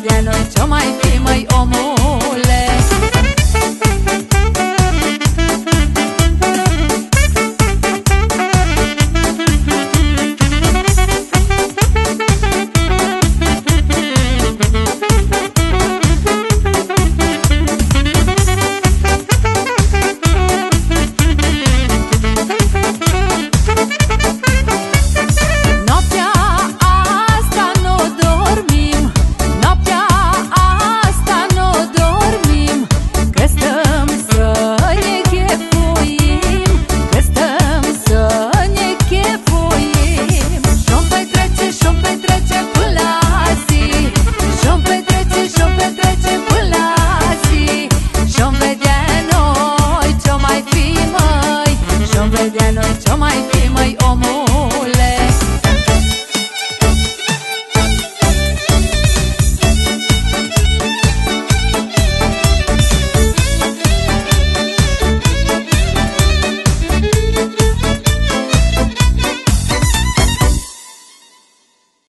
de noi ce mai fi, mai omul Mănânci, o mai fi, my own.